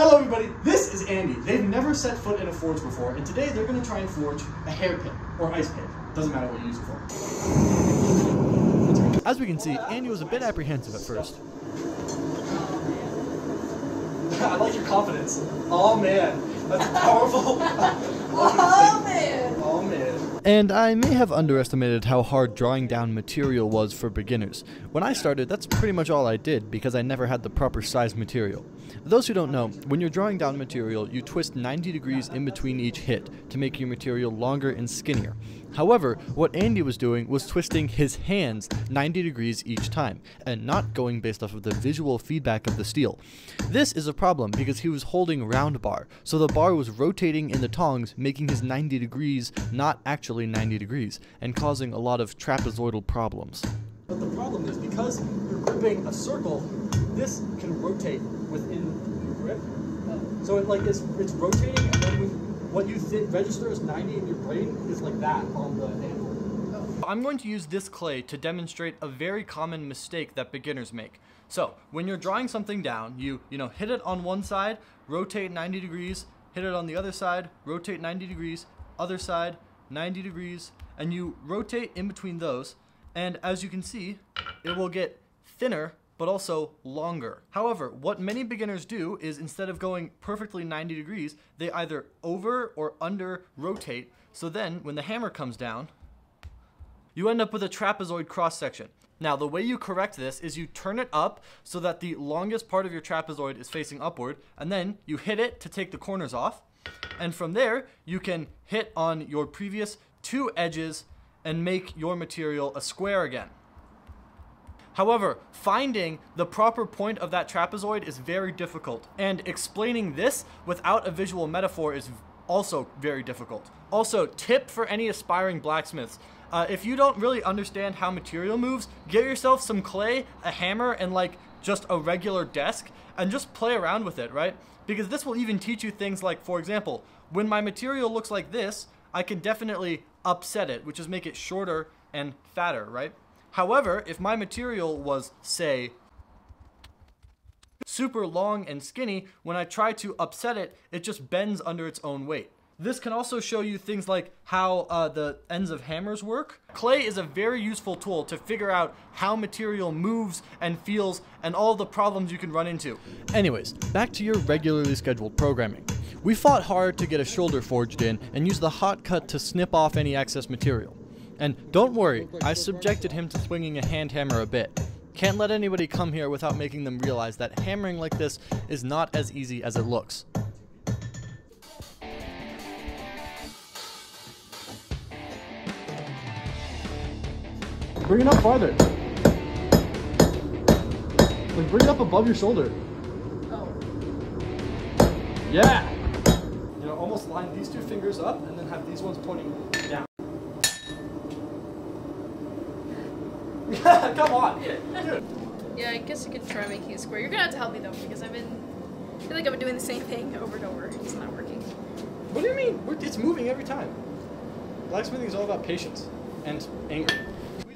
Hello everybody, this is Andy. They've never set foot in a forge before, and today they're gonna try and forge a hairpin, or ice pick. Doesn't matter what you use it for. As we can see, Andy was a bit apprehensive at first. I like your confidence. Oh man, that's powerful. Oh man! oh man. And I may have underestimated how hard drawing down material was for beginners. When I started, that's pretty much all I did because I never had the proper size material. Those who don't know, when you're drawing down material, you twist 90 degrees in between each hit to make your material longer and skinnier. However, what Andy was doing was twisting his hands 90 degrees each time, and not going based off of the visual feedback of the steel. This is a problem because he was holding round bar, so the bar was rotating in the tongs, making his 90 degrees not actually 90 degrees, and causing a lot of trapezoidal problems. But the problem is because you're gripping a circle, this can rotate within your grip. So it like it's it's rotating, and then what you register as 90 in your brain is like that on the anvil. I'm going to use this clay to demonstrate a very common mistake that beginners make. So, when you're drawing something down, you, you know, hit it on one side, rotate 90 degrees, hit it on the other side, rotate 90 degrees, other side, 90 degrees, and you rotate in between those, and as you can see, it will get thinner but also longer. However, what many beginners do is instead of going perfectly 90 degrees, they either over or under rotate, so then when the hammer comes down, you end up with a trapezoid cross section. Now, the way you correct this is you turn it up so that the longest part of your trapezoid is facing upward, and then you hit it to take the corners off. And from there, you can hit on your previous two edges and make your material a square again. However, finding the proper point of that trapezoid is very difficult, and explaining this without a visual metaphor is also very difficult. Also, tip for any aspiring blacksmiths. Uh, if you don't really understand how material moves, get yourself some clay, a hammer, and like just a regular desk, and just play around with it, right? Because this will even teach you things like, for example, when my material looks like this, I can definitely upset it, which is make it shorter and fatter, right? However, if my material was, say, super long and skinny, when I try to upset it, it just bends under its own weight. This can also show you things like how uh, the ends of hammers work. Clay is a very useful tool to figure out how material moves and feels and all the problems you can run into. Anyways, back to your regularly scheduled programming. We fought hard to get a shoulder forged in and used the hot cut to snip off any excess material. And don't worry, I subjected him to swinging a hand hammer a bit. Can't let anybody come here without making them realize that hammering like this is not as easy as it looks. Bring it up farther. Like bring it up above your shoulder. Oh. Yeah. You know, almost line these two fingers up and then have these ones pointing down. Come on. Dude. Yeah, I guess I could try making a square. You're gonna have to help me though, because I've been. I feel like I've been doing the same thing over and over. It's not working. What do you mean? It's moving every time. Blacksmithing is all about patience and anger.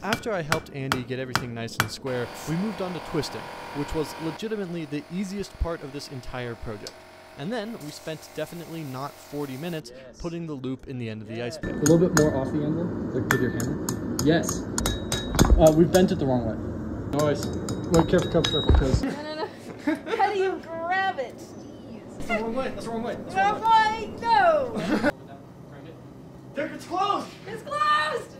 After I helped Andy get everything nice and square, we moved on to twisting, which was legitimately the easiest part of this entire project. And then we spent definitely not 40 minutes putting the loop in the end of the ice pick. A little bit more off the angle, like with your hammer. Yes. Uh, we bent it the wrong way. Nice. Wait, careful, careful, careful, because. No, no, no. How do you grab it? Jeez. That's the wrong way. That's the wrong way. That's the wrong No, way. No! There, it's closed. It's closed!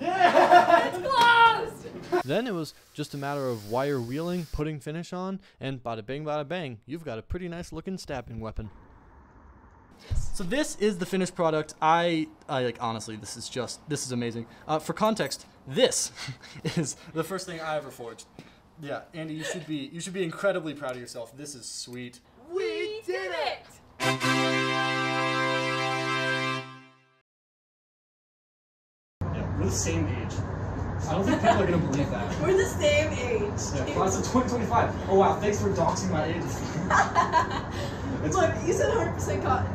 Yeah. It's closed! Then it was just a matter of wire wheeling, putting finish on, and bada bing bada bang, you've got a pretty nice looking stabbing weapon. So this is the finished product. I, I like honestly, this is just this is amazing. Uh, for context, this is the first thing I ever forged. Yeah, Andy, you should be you should be incredibly proud of yourself. This is sweet. We did it! Yeah, we're the same age. I don't think people are gonna believe that. We're the same age. Yeah, class of 2025. Oh wow, thanks for doxing my age. It's- Look, you said 100% cotton.